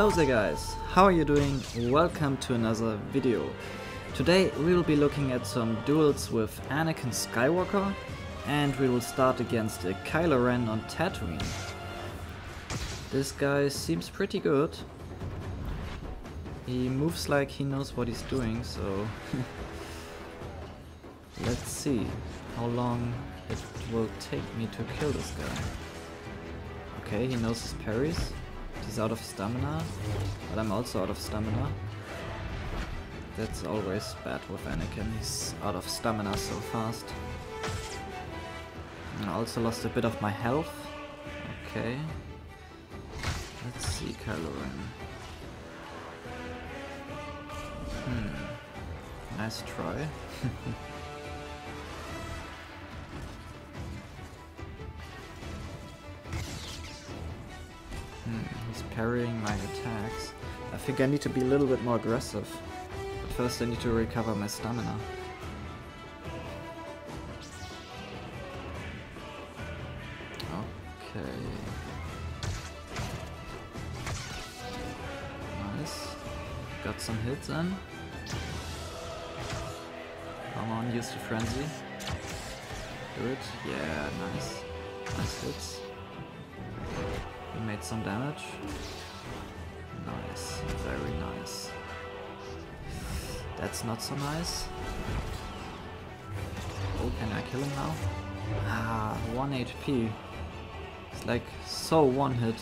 Hello there guys, how are you doing? Welcome to another video. Today we will be looking at some duels with Anakin Skywalker and we will start against a Kylo Ren on Tatooine. This guy seems pretty good. He moves like he knows what he's doing, so let's see how long it will take me to kill this guy. Okay, he knows his parries. He's out of stamina, but I'm also out of stamina. That's always bad with Anakin, he's out of stamina so fast. I also lost a bit of my health. Okay. Let's see Kylo Ren. Hmm. Nice try. parrying my attacks. I think I need to be a little bit more aggressive. But first I need to recover my stamina. Okay. Nice. Got some hits in. Come on, use the frenzy. Do it. Yeah, nice. Nice hits. He made some damage. Nice, very nice. That's not so nice. Oh, can I kill him now? Ah, 1 HP. It's like so one hit.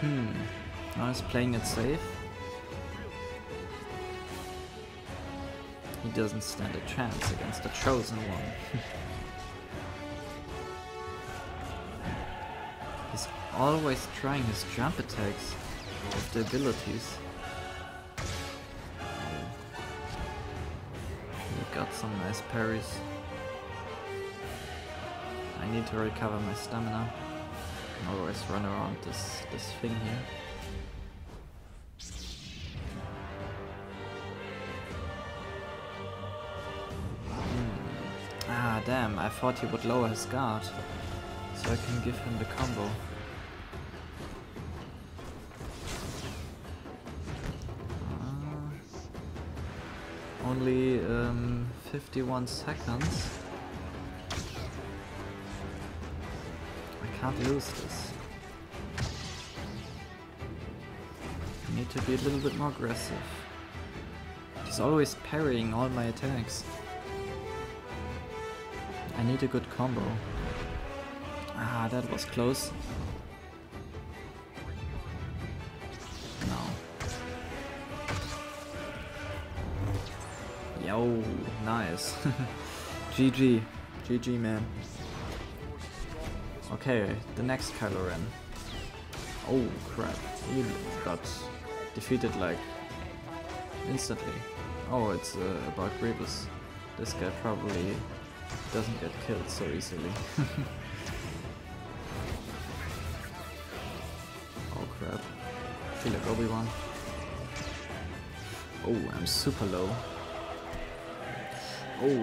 Hmm, now he's playing it safe. He doesn't stand a chance against the Chosen One. always trying his jump attacks with the abilities. Got some nice parries. I need to recover my stamina. I always run around this, this thing here. Hmm. Ah, damn, I thought he would lower his guard, so I can give him the combo. Only um, 51 seconds. I can't lose this. I need to be a little bit more aggressive. He's always parrying all my attacks. I need a good combo. Ah, that was close. Oh, nice. GG. GG, man. Okay, the next Kylo Ren. Oh, crap. He got defeated, like, instantly. Oh, it's uh, about Grievous. This guy probably doesn't get killed so easily. oh, crap. I feel like Obi-Wan. Oh, I'm super low. Oh,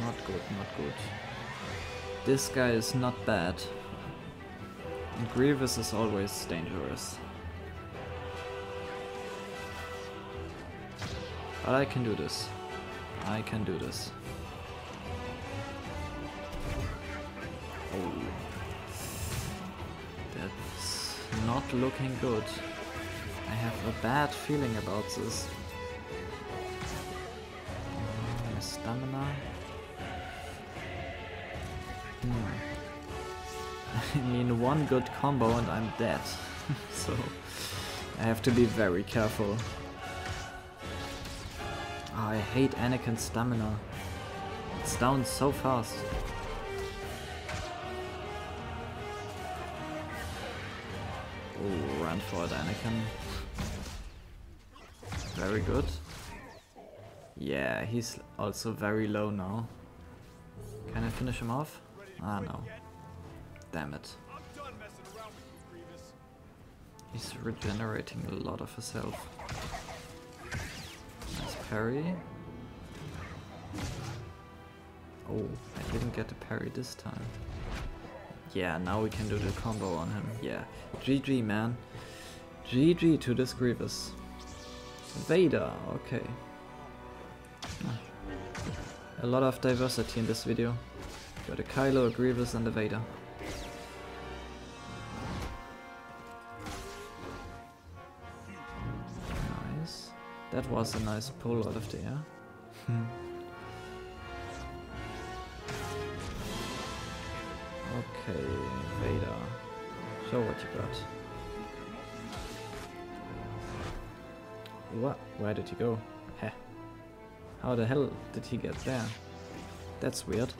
not good, not good. This guy is not bad. And Grievous is always dangerous. But I can do this. I can do this. Oh. That's not looking good. I have a bad feeling about this. Stamina. Hmm. I mean, one good combo and I'm dead. so, I have to be very careful. Oh, I hate Anakin's stamina. It's down so fast. Oh, run for it, Anakin. Very good. Yeah, he's also very low now. Can I finish him off? Ah, no. Damn it. He's regenerating a lot of his health. Nice parry. Oh, I didn't get a parry this time. Yeah, now we can do the combo on him. Yeah, GG man. GG to this Grievous. Vader, okay. A lot of diversity in this video. Got a Kylo, a Grievous and a Vader. Nice. That was a nice pull out of the air. Hmm. okay, Vader. Show what you got. What? Where did he go? How the hell did he get there? That's weird.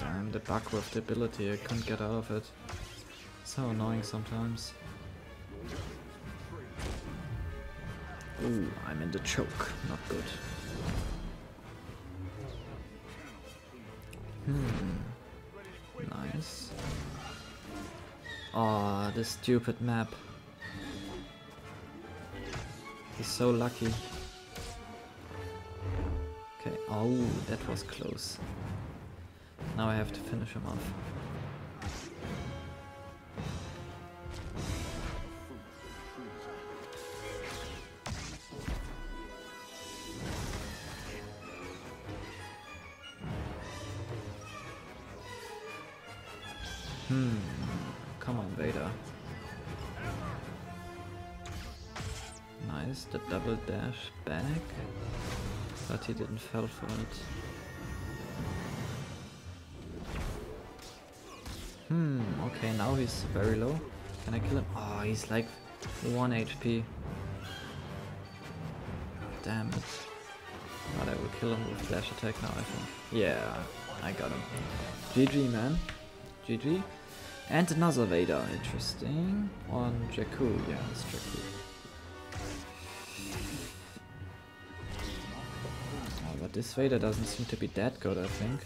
Damn, the bug with the ability, I couldn't get out of it. So annoying sometimes. Ooh, I'm in the choke. Not good. Hmm. Nice. Oh, this stupid map. He's so lucky. Okay, oh, that was close. Now I have to finish him off. Hmm. Come on, Vader. The double dash back. But he didn't fall for it. Hmm, okay, now he's very low. Can I kill him? Oh, he's like 1 HP. Damn it. But I will kill him with flash attack now, I think. Yeah, I got him. GG, man. GG. And another Vader, interesting. On Jakku, yeah, it's Jakku. Oh, but this Vader doesn't seem to be that good, I think.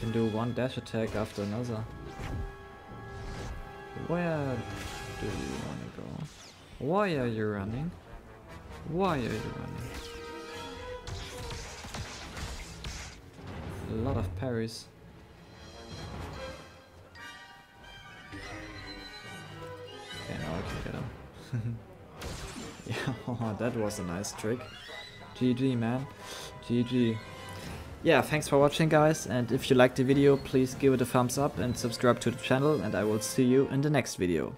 Can do one dash attack after another. Where do you wanna go? Why are you running? Why are you running? A lot of parries. Okay, now I can get him. yeah, oh, that was a nice trick. GG, man. GG. Yeah, thanks for watching, guys. And if you liked the video, please give it a thumbs up and subscribe to the channel. And I will see you in the next video.